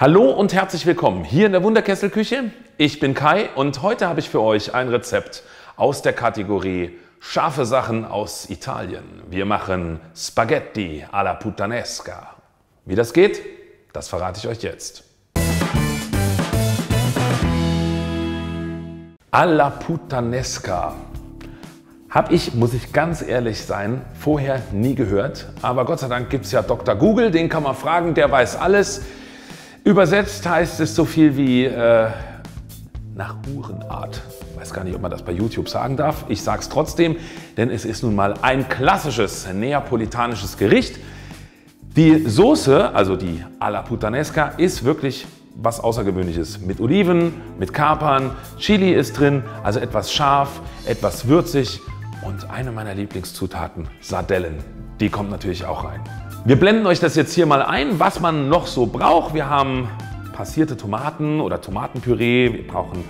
Hallo und herzlich willkommen hier in der Wunderkesselküche. Ich bin Kai und heute habe ich für euch ein Rezept aus der Kategorie scharfe Sachen aus Italien. Wir machen Spaghetti alla puttanesca. Wie das geht, das verrate ich euch jetzt. Alla puttanesca. Habe ich, muss ich ganz ehrlich sein, vorher nie gehört. Aber Gott sei Dank gibt es ja Dr. Google, den kann man fragen, der weiß alles. Übersetzt heißt es so viel wie äh, nach Hurenart. Ich weiß gar nicht, ob man das bei YouTube sagen darf. Ich sage es trotzdem, denn es ist nun mal ein klassisches neapolitanisches Gericht. Die Soße, also die alla puttanesca, ist wirklich was Außergewöhnliches. Mit Oliven, mit Kapern, Chili ist drin, also etwas scharf, etwas würzig und eine meiner Lieblingszutaten, Sardellen. Die kommt natürlich auch rein. Wir blenden euch das jetzt hier mal ein, was man noch so braucht. Wir haben passierte Tomaten oder Tomatenpüree, wir brauchen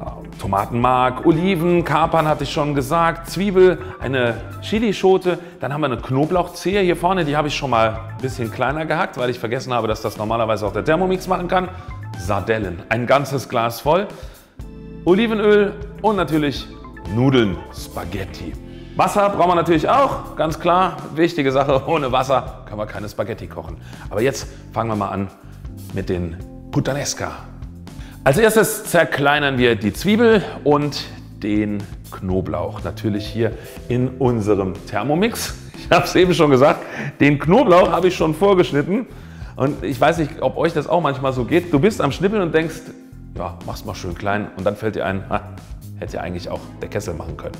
äh, Tomatenmark, Oliven, Kapern hatte ich schon gesagt, Zwiebel, eine Chilischote, dann haben wir eine Knoblauchzehe hier vorne, die habe ich schon mal ein bisschen kleiner gehackt, weil ich vergessen habe, dass das normalerweise auch der Thermomix machen kann. Sardellen, ein ganzes Glas voll, Olivenöl und natürlich Nudeln, Spaghetti. Wasser brauchen wir natürlich auch, ganz klar, wichtige Sache. Ohne Wasser können wir keine Spaghetti kochen. Aber jetzt fangen wir mal an mit den Puttanesca. Als erstes zerkleinern wir die Zwiebel und den Knoblauch. Natürlich hier in unserem Thermomix. Ich habe es eben schon gesagt, den Knoblauch habe ich schon vorgeschnitten. Und ich weiß nicht, ob euch das auch manchmal so geht. Du bist am Schnippeln und denkst, ja, mach's mal schön klein. Und dann fällt dir ein, ha, hätte ja eigentlich auch der Kessel machen können.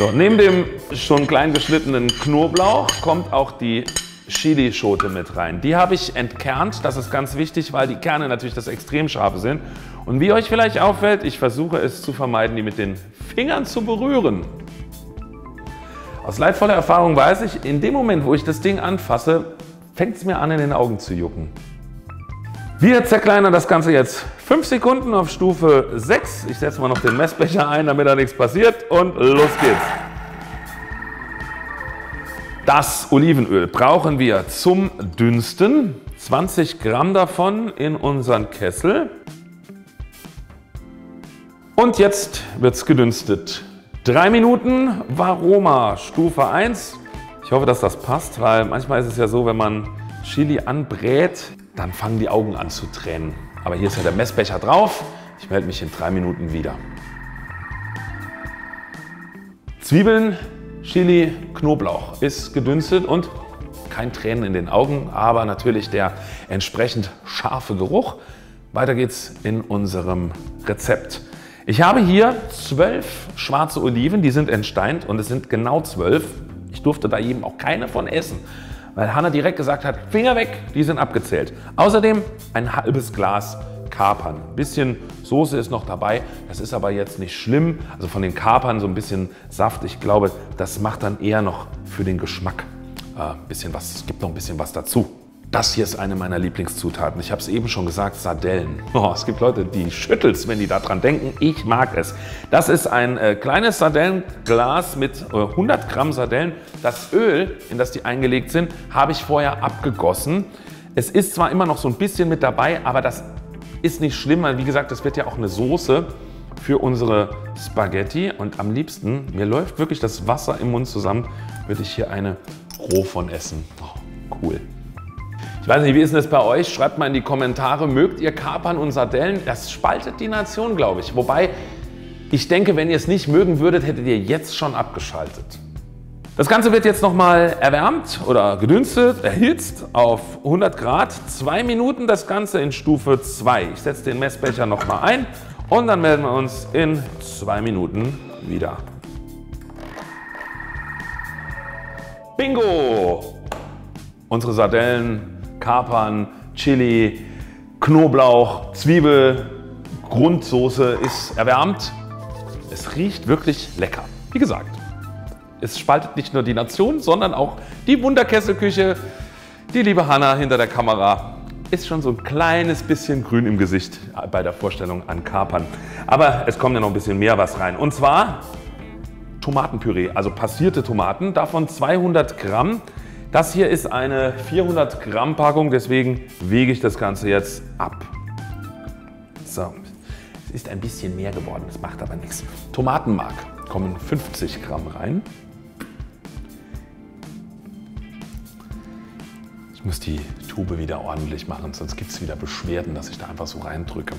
So, neben dem schon klein geschnittenen Knoblauch kommt auch die Chilischote mit rein. Die habe ich entkernt, das ist ganz wichtig, weil die Kerne natürlich das extrem scharfe sind. Und wie euch vielleicht auffällt, ich versuche es zu vermeiden, die mit den Fingern zu berühren. Aus leidvoller Erfahrung weiß ich, in dem Moment, wo ich das Ding anfasse, fängt es mir an, in den Augen zu jucken. Wir zerkleinern das Ganze jetzt 5 Sekunden auf Stufe 6. Ich setze mal noch den Messbecher ein, damit da nichts passiert und los geht's. Das Olivenöl brauchen wir zum Dünsten. 20 Gramm davon in unseren Kessel. Und jetzt wird es gedünstet. 3 Minuten Varoma Stufe 1. Ich hoffe, dass das passt, weil manchmal ist es ja so, wenn man Chili anbrät, dann fangen die Augen an zu tränen. Aber hier ist ja der Messbecher drauf. Ich melde mich in drei Minuten wieder. Zwiebeln, Chili, Knoblauch ist gedünstet und kein Tränen in den Augen, aber natürlich der entsprechend scharfe Geruch. Weiter geht's in unserem Rezept. Ich habe hier zwölf schwarze Oliven, die sind entsteint und es sind genau zwölf. Ich durfte da eben auch keine von essen weil Hanna direkt gesagt hat, Finger weg, die sind abgezählt. Außerdem ein halbes Glas Kapern. Ein bisschen Soße ist noch dabei, das ist aber jetzt nicht schlimm. Also von den Kapern so ein bisschen Saft, ich glaube, das macht dann eher noch für den Geschmack äh, bisschen was, es gibt noch ein bisschen was dazu. Das hier ist eine meiner Lieblingszutaten. Ich habe es eben schon gesagt, Sardellen. Oh, es gibt Leute, die schütteln wenn die daran denken. Ich mag es. Das ist ein äh, kleines Sardellenglas mit äh, 100 Gramm Sardellen. Das Öl, in das die eingelegt sind, habe ich vorher abgegossen. Es ist zwar immer noch so ein bisschen mit dabei, aber das ist nicht schlimm, weil wie gesagt, das wird ja auch eine Soße für unsere Spaghetti. Und am liebsten, mir läuft wirklich das Wasser im Mund zusammen, würde ich hier eine roh von essen. Oh, cool. Ich weiß nicht, wie ist denn das bei euch? Schreibt mal in die Kommentare, mögt ihr Kapern und Sardellen? Das spaltet die Nation, glaube ich. Wobei, ich denke, wenn ihr es nicht mögen würdet, hättet ihr jetzt schon abgeschaltet. Das Ganze wird jetzt nochmal erwärmt oder gedünstet, erhitzt auf 100 Grad. Zwei Minuten das Ganze in Stufe 2. Ich setze den Messbecher nochmal ein und dann melden wir uns in zwei Minuten wieder. Bingo! Unsere Sardellen Kapern, Chili, Knoblauch, Zwiebel, Grundsoße ist erwärmt. Es riecht wirklich lecker. Wie gesagt, es spaltet nicht nur die Nation, sondern auch die Wunderkesselküche. Die liebe Hanna hinter der Kamera ist schon so ein kleines bisschen grün im Gesicht bei der Vorstellung an Kapern. Aber es kommt ja noch ein bisschen mehr was rein. Und zwar Tomatenpüree, also passierte Tomaten, davon 200 Gramm. Das hier ist eine 400 Gramm Packung, deswegen wiege ich das Ganze jetzt ab. So, es ist ein bisschen mehr geworden, das macht aber nichts. Tomatenmark kommen 50 Gramm rein. Ich muss die Tube wieder ordentlich machen, sonst gibt es wieder Beschwerden, dass ich da einfach so reindrücke.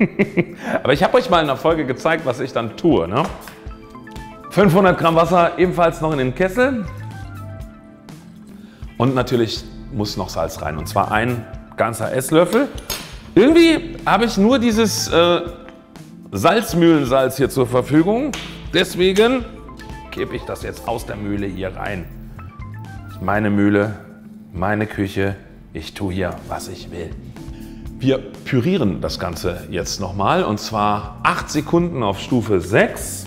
Aber ich habe euch mal in der Folge gezeigt, was ich dann tue. Ne? 500 Gramm Wasser ebenfalls noch in den Kessel. Und natürlich muss noch Salz rein, und zwar ein ganzer Esslöffel. Irgendwie habe ich nur dieses äh, Salzmühlensalz hier zur Verfügung. Deswegen gebe ich das jetzt aus der Mühle hier rein. Meine Mühle, meine Küche, ich tue hier, was ich will. Wir pürieren das Ganze jetzt nochmal und zwar 8 Sekunden auf Stufe 6.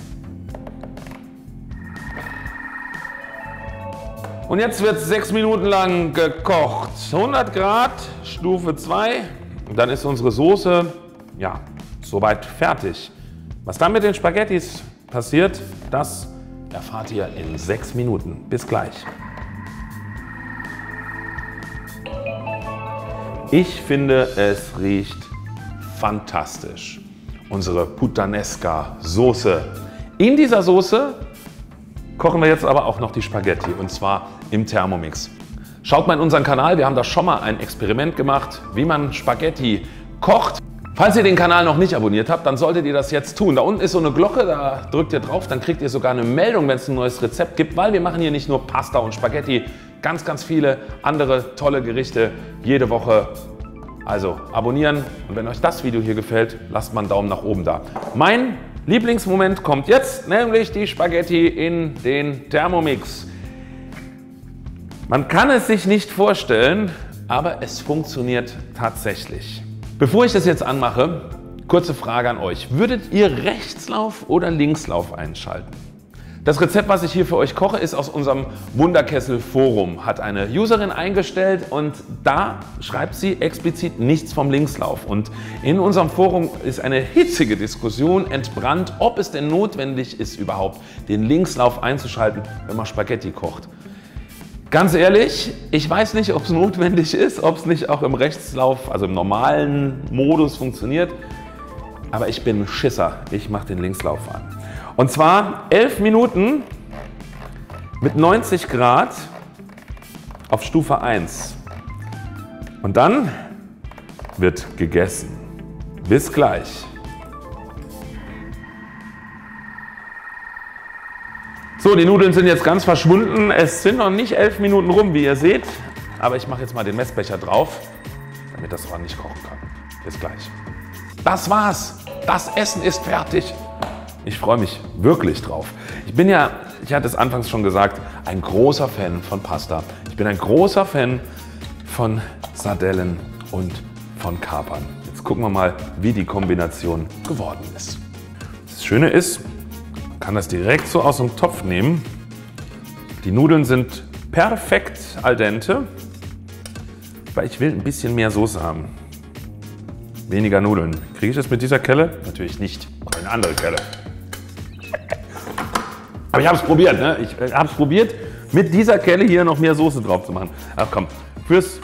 Und jetzt wird es 6 Minuten lang gekocht. 100 Grad, Stufe 2. Und dann ist unsere Soße ja, soweit fertig. Was dann mit den Spaghettis passiert, das erfahrt ihr in 6 Minuten. Bis gleich. Ich finde, es riecht fantastisch. Unsere Puttanesca Soße. In dieser Soße kochen wir jetzt aber auch noch die Spaghetti und zwar im Thermomix. Schaut mal in unseren Kanal, wir haben da schon mal ein Experiment gemacht, wie man Spaghetti kocht. Falls ihr den Kanal noch nicht abonniert habt, dann solltet ihr das jetzt tun. Da unten ist so eine Glocke, da drückt ihr drauf, dann kriegt ihr sogar eine Meldung, wenn es ein neues Rezept gibt, weil wir machen hier nicht nur Pasta und Spaghetti, ganz, ganz viele andere tolle Gerichte jede Woche. Also abonnieren und wenn euch das Video hier gefällt, lasst mal einen Daumen nach oben da. Mein Lieblingsmoment kommt jetzt, nämlich die Spaghetti in den Thermomix. Man kann es sich nicht vorstellen, aber es funktioniert tatsächlich. Bevor ich das jetzt anmache, kurze Frage an euch. Würdet ihr Rechtslauf oder Linkslauf einschalten? Das Rezept, was ich hier für euch koche, ist aus unserem Wunderkessel Forum. Hat eine Userin eingestellt und da schreibt sie explizit nichts vom Linkslauf. Und in unserem Forum ist eine hitzige Diskussion entbrannt, ob es denn notwendig ist, überhaupt den Linkslauf einzuschalten, wenn man Spaghetti kocht. Ganz ehrlich, ich weiß nicht, ob es notwendig ist, ob es nicht auch im Rechtslauf, also im normalen Modus funktioniert. Aber ich bin Schisser. Ich mache den Linkslauf an. Und zwar 11 Minuten mit 90 Grad auf Stufe 1. Und dann wird gegessen. Bis gleich. So, die Nudeln sind jetzt ganz verschwunden. Es sind noch nicht 11 Minuten rum, wie ihr seht. Aber ich mache jetzt mal den Messbecher drauf, damit das ordentlich kochen kann. Bis gleich. Das war's. Das Essen ist fertig. Ich freue mich wirklich drauf. Ich bin ja, ich hatte es anfangs schon gesagt, ein großer Fan von Pasta. Ich bin ein großer Fan von Sardellen und von Kapern. Jetzt gucken wir mal, wie die Kombination geworden ist. Das Schöne ist, man kann das direkt so aus dem Topf nehmen. Die Nudeln sind perfekt al dente, weil ich will ein bisschen mehr Soße haben. Weniger Nudeln. Kriege ich das mit dieser Kelle? Natürlich nicht. Eine andere Kelle. Aber ich habe es probiert. Ne? Ich äh, habe es probiert, mit dieser Kelle hier noch mehr Soße drauf zu machen. Ach komm, fürs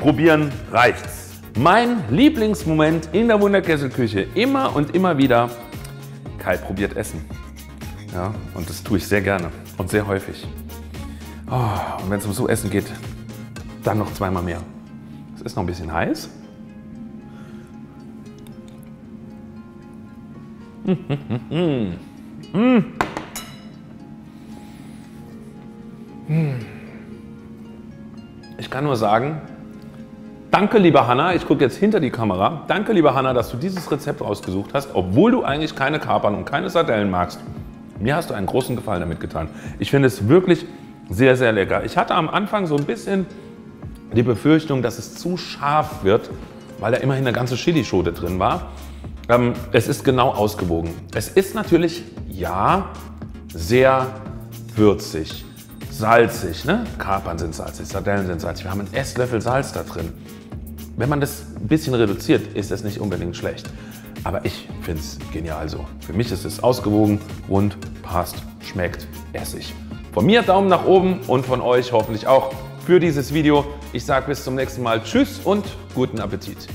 Probieren reicht's. Mein Lieblingsmoment in der Wunderkesselküche, immer und immer wieder, Kai probiert Essen. Ja, und das tue ich sehr gerne und sehr häufig. Oh, und wenn es um so Essen geht, dann noch zweimal mehr. Es ist noch ein bisschen heiß. Mmh, mmh, Ich kann nur sagen, danke lieber Hanna, ich gucke jetzt hinter die Kamera, danke lieber Hanna, dass du dieses Rezept ausgesucht hast, obwohl du eigentlich keine Kapern und keine Sardellen magst. Mir hast du einen großen Gefallen damit getan. Ich finde es wirklich sehr, sehr lecker. Ich hatte am Anfang so ein bisschen die Befürchtung, dass es zu scharf wird, weil da immerhin eine ganze Chilischote drin war. Ähm, es ist genau ausgewogen. Es ist natürlich, ja, sehr würzig salzig. Ne? Kapern sind salzig, Sardellen sind salzig. Wir haben einen Esslöffel Salz da drin. Wenn man das ein bisschen reduziert, ist das nicht unbedingt schlecht. Aber ich finde es genial so. Für mich ist es ausgewogen, rund, passt, schmeckt, essig. Von mir Daumen nach oben und von euch hoffentlich auch für dieses Video. Ich sage bis zum nächsten Mal Tschüss und guten Appetit.